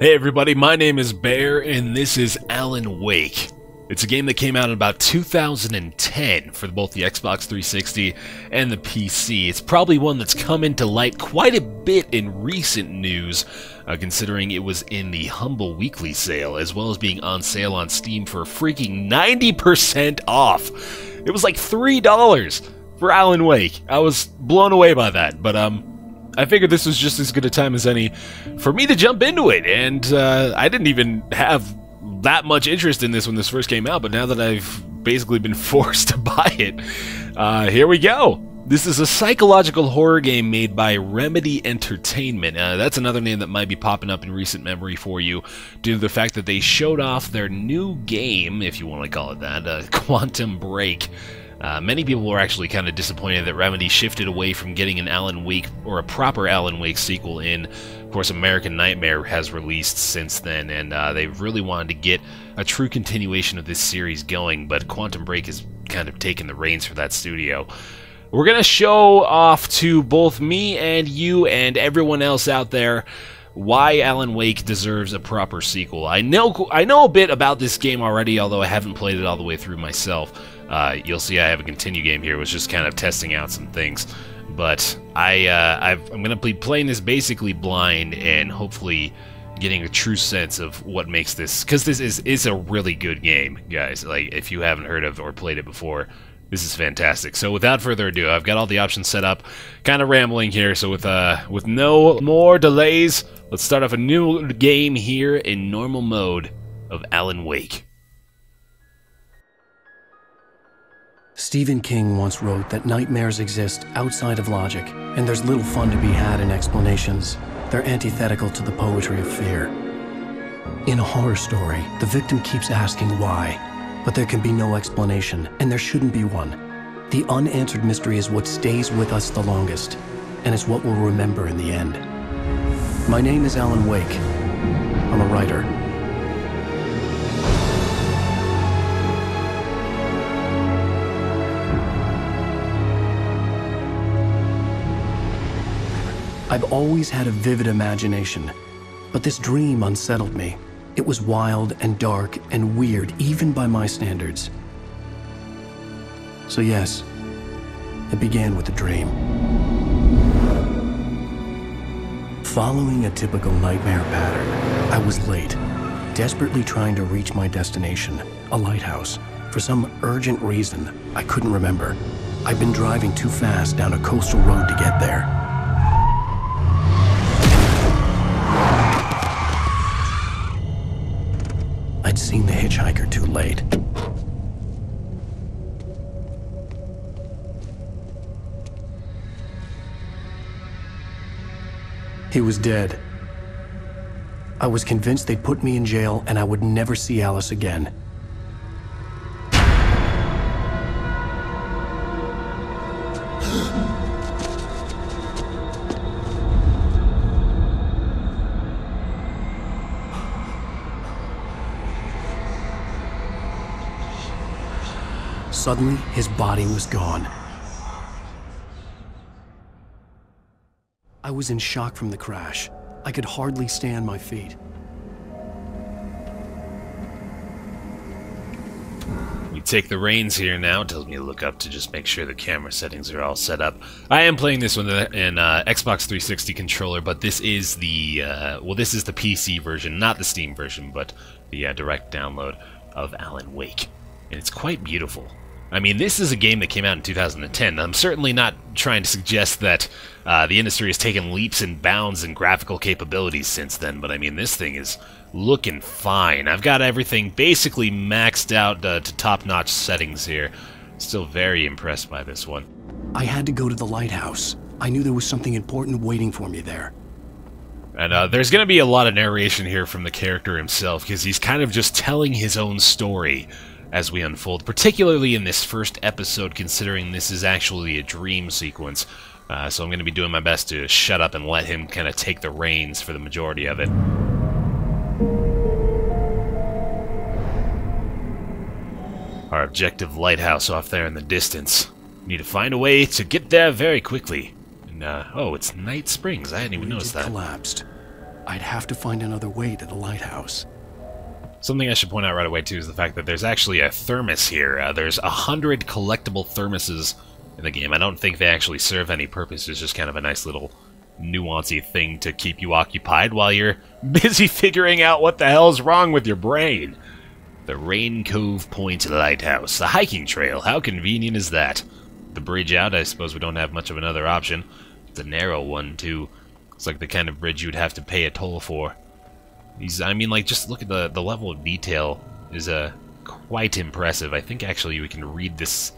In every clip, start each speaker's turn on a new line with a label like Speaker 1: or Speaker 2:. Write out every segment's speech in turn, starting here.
Speaker 1: Hey everybody, my name is Baer, and this is Alan Wake. It's a game that came out in about 2010 for both the Xbox 360 and the PC. It's probably one that's come into light quite a bit in recent news, uh, considering it was in the Humble Weekly sale, as well as being on sale on Steam for freaking 90% off. It was like $3 for Alan Wake. I was blown away by that, but um, I figured this was just as good a time as any for me to jump into it, and uh, I didn't even have that much interest in this when this first came out, but now that I've basically been forced to buy it, uh, here we go. This is a psychological horror game made by Remedy Entertainment. Uh, that's another name that might be popping up in recent memory for you due to the fact that they showed off their new game, if you want to call it that, uh, Quantum Break. Uh, many people were actually kind of disappointed that Remedy shifted away from getting an Alan Wake or a proper Alan Wake sequel in. Of course, American Nightmare has released since then, and uh, they really wanted to get a true continuation of this series going, but Quantum Break has kind of taken the reins for that studio. We're going to show off to both me and you and everyone else out there why Alan Wake deserves a proper sequel. I know I know a bit about this game already, although I haven't played it all the way through myself. Uh, you'll see I have a continue game here, was just kind of testing out some things. But I, uh, i am going to be playing this basically blind and hopefully getting a true sense of what makes this because this is is a really good game, guys. Like if you haven't heard of or played it before, this is fantastic. So without further ado, I've got all the options set up. Kind of rambling here, so with uh with no more delays, let's start off a new game here in normal mode of Alan Wake.
Speaker 2: Stephen King once wrote that nightmares exist outside of logic, and there's little fun to be had in explanations. They're antithetical to the poetry of fear. In a horror story, the victim keeps asking why, but there can be no explanation, and there shouldn't be one. The unanswered mystery is what stays with us the longest, and it's what we'll remember in the end. My name is Alan Wake. I'm a writer. I've always had a vivid imagination, but this dream unsettled me. It was wild and dark and weird, even by my standards. So yes, it began with a dream. Following a typical nightmare pattern, I was late, desperately trying to reach my destination, a lighthouse. For some urgent reason, I couldn't remember. I'd been driving too fast down a coastal road to get there. Late. He was dead. I was convinced they'd put me in jail and I would never see Alice again. Suddenly, his body was gone. I was in shock from the crash. I could hardly stand my feet.
Speaker 1: We take the reins here now. It tells me to look up to just make sure the camera settings are all set up. I am playing this one in uh, Xbox 360 controller, but this is the uh, well, this is the PC version, not the Steam version, but the uh, direct download of Alan Wake, and it's quite beautiful. I mean, this is a game that came out in 2010. I'm certainly not trying to suggest that uh, the industry has taken leaps and bounds in graphical capabilities since then, but I mean, this thing is looking fine. I've got everything basically maxed out uh, to top-notch settings here. Still very impressed by this one.
Speaker 2: I had to go to the lighthouse. I knew there was something important waiting for me there.
Speaker 1: And uh, there's going to be a lot of narration here from the character himself, because he's kind of just telling his own story as we unfold, particularly in this first episode, considering this is actually a dream sequence. Uh, so I'm going to be doing my best to shut up and let him kind of take the reins for the majority of it. Our objective lighthouse off there in the distance. Need to find a way to get there very quickly. And, uh, oh, it's Night Springs. I hadn't even noticed that.
Speaker 2: collapsed. I'd have to find another way to the lighthouse.
Speaker 1: Something I should point out right away, too, is the fact that there's actually a thermos here. Uh, there's a hundred collectible thermoses in the game. I don't think they actually serve any purpose. It's just kind of a nice little nuancy thing to keep you occupied while you're busy figuring out what the hell's wrong with your brain. The Rain Cove Point Lighthouse, the hiking trail. How convenient is that? The bridge out, I suppose we don't have much of another option. It's a narrow one, too. It's like the kind of bridge you'd have to pay a toll for. These, I mean, like, just look at the, the level of detail is uh, quite impressive. I think, actually, we can read this,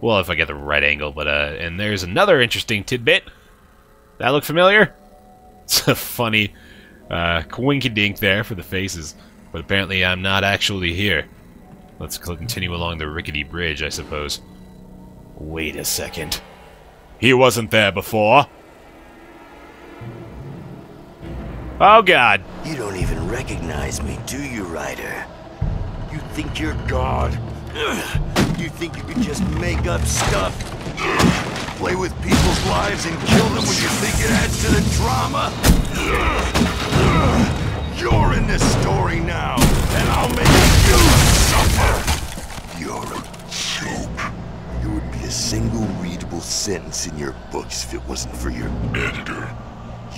Speaker 1: well, if I get the right angle, but, uh, and there's another interesting tidbit. That look familiar? It's a funny uh, dink there for the faces, but apparently I'm not actually here. Let's continue along the rickety bridge, I suppose. Wait a second. He wasn't there before. Oh god.
Speaker 3: You don't even recognize me, do you, writer? You think you're God? You think you can just make up stuff? Play with people's lives and kill them when you think it adds to the drama? You're in this story now, and I'll make you suffer! You're a joke. There would be a single readable sentence in your books if it wasn't for your editor.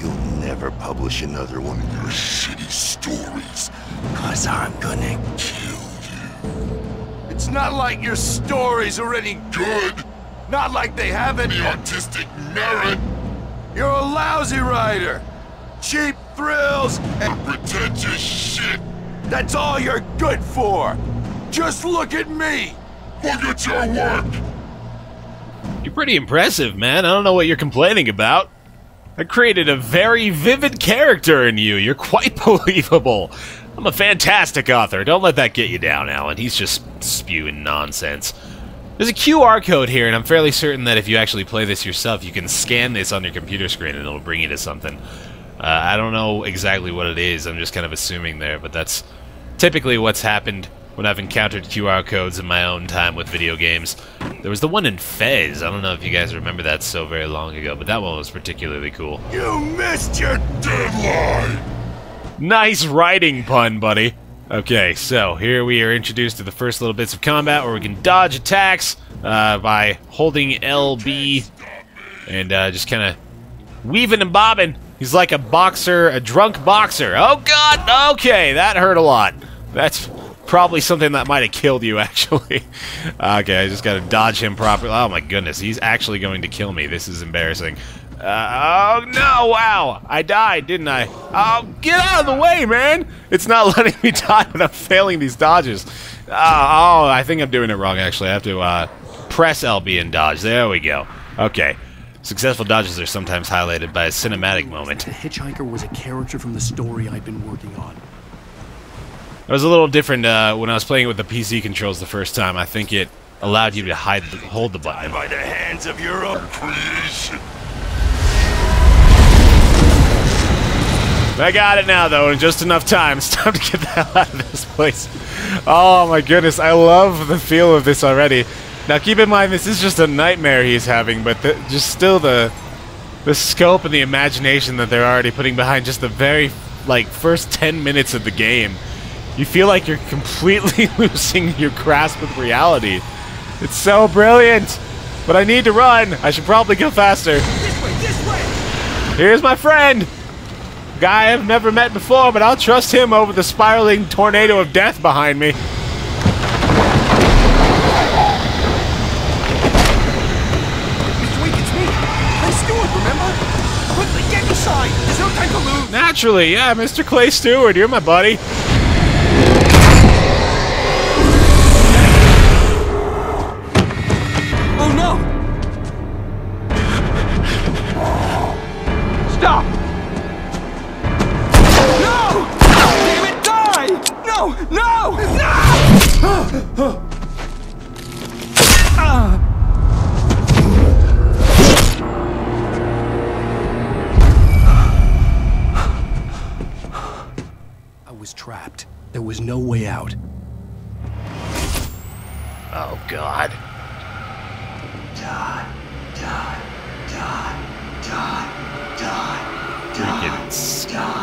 Speaker 3: You'll never publish another one of your shitty stories, cause I'm gonna kill you. It's not like your stories are any good. Not like they have any artistic merit. You're a lousy writer. Cheap thrills and pretentious shit. That's all you're good for. Just look at me. Look at your work.
Speaker 1: You're pretty impressive, man. I don't know what you're complaining about. I created a very vivid character in you. You're quite believable. I'm a fantastic author. Don't let that get you down, Alan. He's just spewing nonsense. There's a QR code here, and I'm fairly certain that if you actually play this yourself, you can scan this on your computer screen and it'll bring you to something. Uh, I don't know exactly what it is. I'm just kind of assuming there, but that's typically what's happened when I've encountered QR codes in my own time with video games. There was the one in Fez. I don't know if you guys remember that so very long ago, but that one was particularly cool.
Speaker 3: You missed your deadline!
Speaker 1: Nice writing pun, buddy. Okay, so here we are introduced to the first little bits of combat where we can dodge attacks uh, by holding LB and uh, just kind of weaving and bobbing. He's like a boxer, a drunk boxer. Oh god, okay, that hurt a lot. That's probably something that might have killed you, actually. okay, I just gotta dodge him properly. Oh my goodness, he's actually going to kill me. This is embarrassing. Uh, oh no, wow, I died, didn't I? Oh, get out of the way, man! It's not letting me die when I'm failing these dodges. Uh, oh, I think I'm doing it wrong, actually. I have to uh, press LB and dodge. There we go. Okay. Successful dodges are sometimes highlighted by a cinematic moment.
Speaker 2: The hitchhiker was a character from the story I'd been working on.
Speaker 1: It was a little different uh, when I was playing with the PC controls the first time. I think it allowed you to hide, the, hold the button.
Speaker 3: By the hands of your own creation.
Speaker 1: I got it now, though, in just enough time. It's time to get the hell out of this place. Oh my goodness, I love the feel of this already. Now, keep in mind, this is just a nightmare he's having, but the, just still the the scope and the imagination that they're already putting behind just the very like first 10 minutes of the game. You feel like you're completely losing your grasp of reality. It's so brilliant. But I need to run. I should probably go faster.
Speaker 3: This way, this way.
Speaker 1: Here's my friend. Guy I've never met before, but I'll trust him over the spiraling tornado of death behind me.
Speaker 3: Mr. Wake, it's me. I'm remember? Quickly, get inside. There's no time to lose.
Speaker 1: Naturally, yeah, Mr. Clay Stewart, you're my buddy.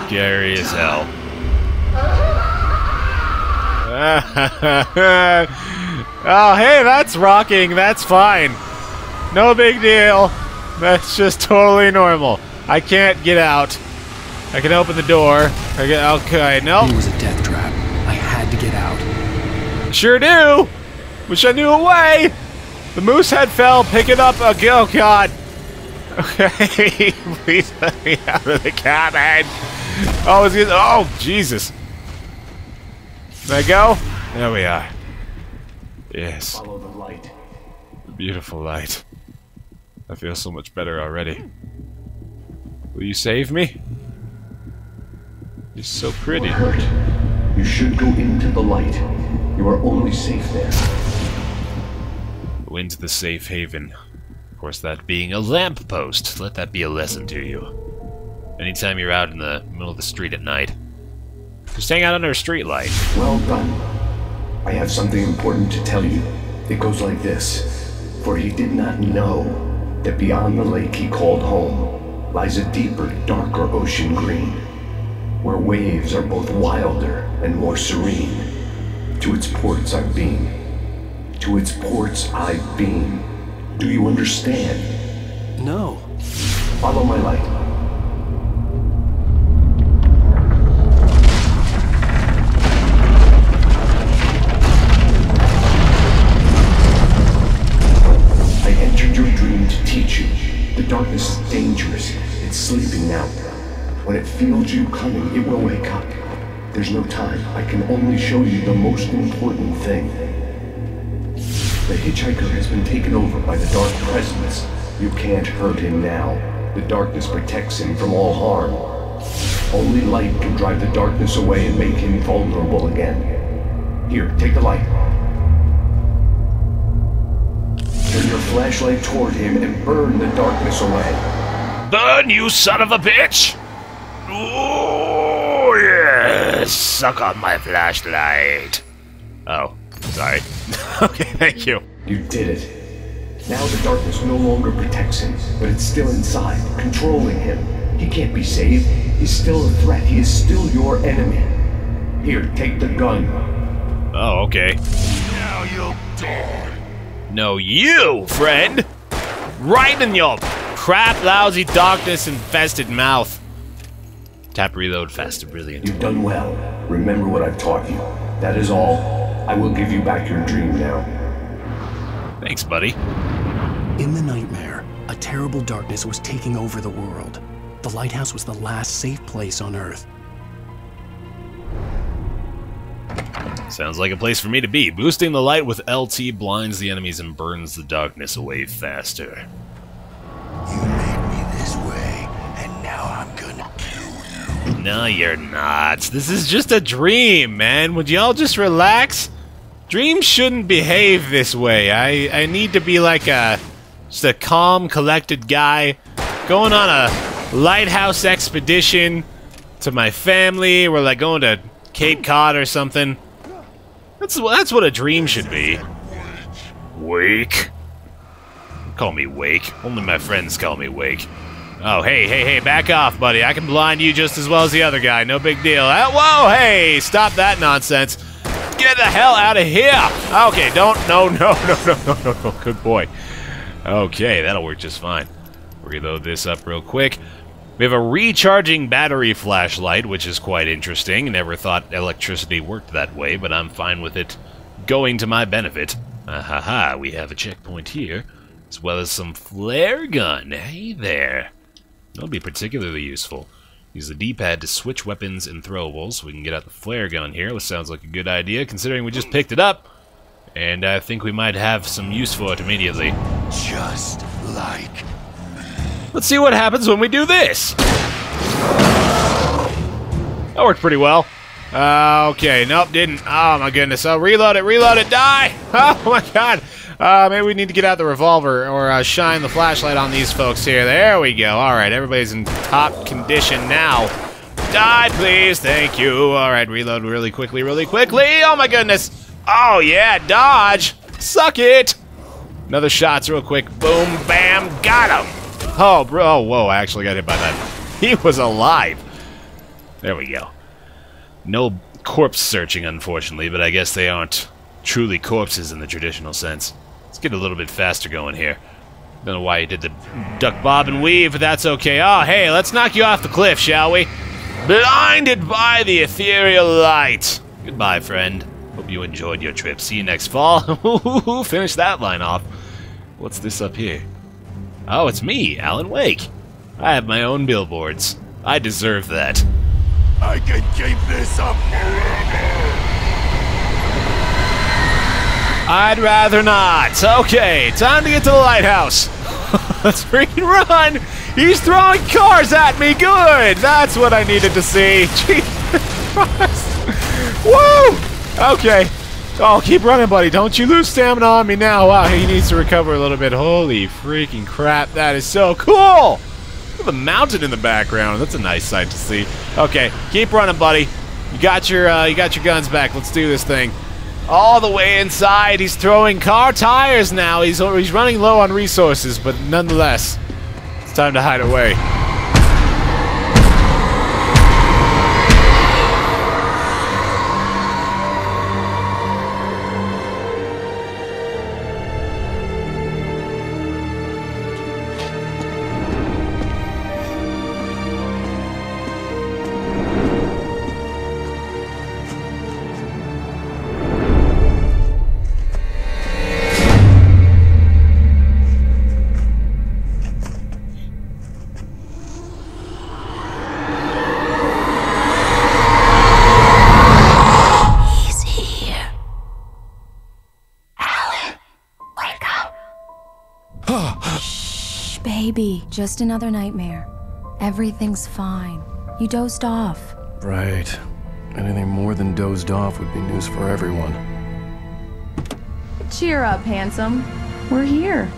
Speaker 1: Scary as hell. oh, hey, that's rocking. That's fine. No big deal. That's just totally normal. I can't get out. I can open the door. I get, okay, no.
Speaker 4: It was a death trap. I had to get out.
Speaker 1: Sure do. Wish I knew a way. The moose head fell. Pick it up. Oh, God. Okay, please let me out of the cabin. Oh, it's good. Oh, Jesus. Can I go? There we are. Yes.
Speaker 4: Follow the light.
Speaker 1: The Beautiful light. I feel so much better already. Will you save me? You're so pretty.
Speaker 2: hurt. You should go into the light. You are only safe there.
Speaker 1: Go into the safe haven. Of course, that being a lamppost. Let that be a lesson to you. Anytime you're out in the middle of the street at night, just hang out under a street light.
Speaker 2: Well done. I have something important to tell you. It goes like this. For he did not know that beyond the lake he called home lies a deeper, darker ocean green, where waves are both wilder and more serene. To its ports I've been. To its ports I've been. Do you understand?
Speaker 4: No.
Speaker 2: Follow my light. I entered your dream to teach you. The darkness is dangerous. It's sleeping now. When it feels you coming, it will wake up. There's no time. I can only show you the most important thing. The hitchhiker has been taken over by the dark presence. You can't hurt him now. The darkness protects him from all harm. Only light can drive the darkness away and make him vulnerable again. Here, take the light. Turn your flashlight toward him and burn the darkness away.
Speaker 1: Burn, you son of a bitch! Oh, yes! Suck on my flashlight. Oh, sorry. okay, thank you.
Speaker 2: You did it. Now the darkness no longer protects him, but it's still inside, controlling him. He can't be saved. He's still a threat. He is still your enemy. Here, take the gun.
Speaker 1: Oh, okay.
Speaker 3: Now you'll die.
Speaker 1: No, you, friend! Right in your crap, lousy, darkness-infested mouth. Tap reload faster, brilliant.
Speaker 2: You've done well. Remember what I've taught you. That is all. I will give you back your dream now.
Speaker 1: Thanks, buddy.
Speaker 4: In the nightmare, a terrible darkness was taking over the world. The lighthouse was the last safe place on Earth.
Speaker 1: Sounds like a place for me to be. Boosting the light with LT blinds the enemies and burns the darkness away faster.
Speaker 3: You made me this way, and now I'm gonna kill you.
Speaker 1: No, you're not. This is just a dream, man. Would y'all just relax? Dreams shouldn't behave this way. I, I need to be like a just a calm, collected guy going on a lighthouse expedition to my family. We're like going to Cape Cod or something. That's that's what a dream should be. Wake. Call me Wake. Only my friends call me Wake. Oh, hey, hey, hey, back off, buddy. I can blind you just as well as the other guy. No big deal. Uh, whoa, hey, stop that nonsense. Get the hell out of here. Okay, don't, no, no, no, no, no, no, no. Good boy. Okay, that'll work just fine. Reload this up real quick. We have a recharging battery flashlight, which is quite interesting. Never thought electricity worked that way, but I'm fine with it going to my benefit. Ah ha ha, we have a checkpoint here, as well as some flare gun. Hey there. That'll be particularly useful. Use the D-pad to switch weapons and throwables. We can get out the flare gun here, which sounds like a good idea, considering we just picked it up. And I think we might have some use for it immediately.
Speaker 3: Just like me.
Speaker 1: Let's see what happens when we do this. That worked pretty well. Uh, okay, nope, didn't. Oh my goodness. Oh, reload it, reload it, die! Oh my god. Uh, maybe we need to get out the revolver or uh, shine the flashlight on these folks here. There we go. All right, everybody's in top condition now. Die, please. Thank you. All right, reload really quickly, really quickly. Oh my goodness. Oh yeah, dodge. Suck it. Another shots real quick. Boom, bam, got him. Oh, bro. Oh, whoa, I actually got hit by that. he was alive. There we go. No corpse searching, unfortunately, but I guess they aren't truly corpses in the traditional sense. Let's get a little bit faster going here. Don't know why you did the duck bob and weave, but that's okay. Oh, hey, let's knock you off the cliff, shall we? Blinded by the ethereal light. Goodbye, friend. Hope you enjoyed your trip. See you next fall. Finish that line off. What's this up here? Oh, it's me, Alan Wake. I have my own billboards. I deserve that.
Speaker 3: I can keep this up forever!
Speaker 1: I'd rather not. Okay, time to get to the lighthouse. Let's freaking run! He's throwing cars at me! Good! That's what I needed to see. Jesus Christ. Woo! Okay. Oh, keep running, buddy. Don't you lose stamina on me now. Wow, he needs to recover a little bit. Holy freaking crap. That is so cool! Look at the mountain in the background. That's a nice sight to see. Okay, keep running, buddy. You got your uh, you got your guns back. Let's do this thing. All the way inside. He's throwing car tires now. He's he's running low on resources, but nonetheless, it's time to hide away.
Speaker 5: Shh, baby. Just another nightmare. Everything's fine. You dozed off.
Speaker 2: Right. Anything more than dozed off would be news for everyone.
Speaker 6: Cheer up, handsome. We're here.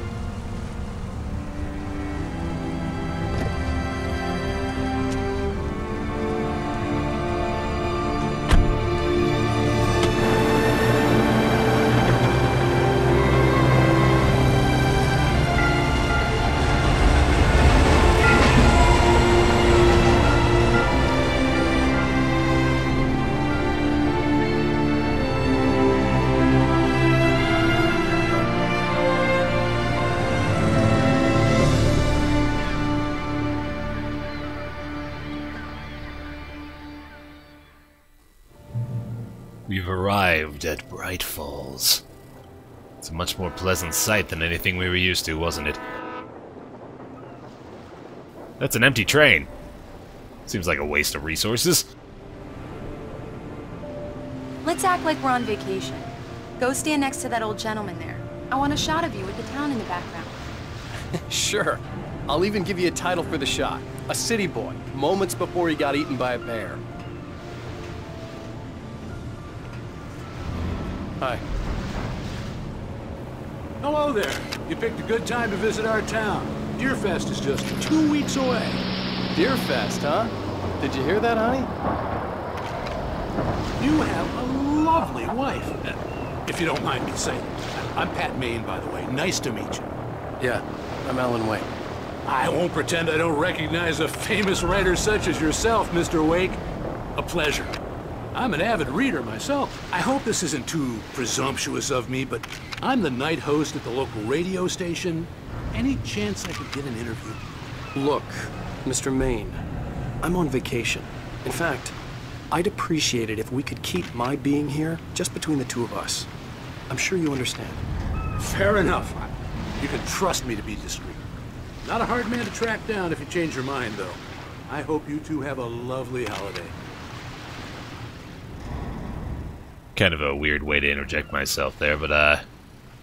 Speaker 1: Much more pleasant sight than anything we were used to, wasn't it? That's an empty train. Seems like a waste of resources.
Speaker 7: Let's act like we're on vacation. Go stand next to that old gentleman there. I want a shot of you with the town in the background.
Speaker 8: Sure. I'll even give you a title for the shot. A city boy, moments before he got eaten by a bear. Hi.
Speaker 9: Hello there. You picked a good time to visit our town. Deerfest is just two weeks away.
Speaker 8: Deerfest, huh? Did you hear that, honey?
Speaker 9: You have a lovely wife. Uh, If you don't mind me saying. I'm Pat Maine, by the way. Nice to meet you.
Speaker 2: Yeah, I'm Alan Wake.
Speaker 9: I won't pretend I don't recognize a famous writer such as yourself, Mr. Wake. A pleasure. I'm an avid reader myself. I hope this isn't too presumptuous of me, but I'm the night host at the local radio station. Any chance I could get an interview?
Speaker 2: Look, Mr. Maine, I'm on vacation. In fact, I'd appreciate it if we could keep my being here just between the two of us. I'm sure you understand.
Speaker 9: Fair enough. You can trust me to be discreet. Not a hard man to track down if you change your mind, though. I hope you two have a lovely holiday.
Speaker 1: Kind of a weird way to interject myself there, but uh,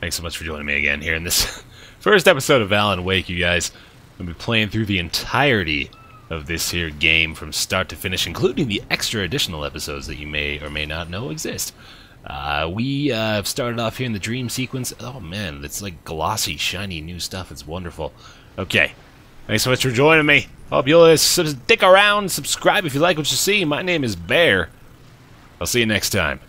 Speaker 1: thanks so much for joining me again here in this first episode of Alan Wake, you guys. I'm going to be playing through the entirety of this here game from start to finish, including the extra additional episodes that you may or may not know exist. Uh, we uh, started off here in the dream sequence. Oh man, it's like glossy, shiny new stuff. It's wonderful. Okay, thanks so much for joining me. Hope you'll uh, stick around, subscribe if you like what you see. My name is Baer. I'll see you next time.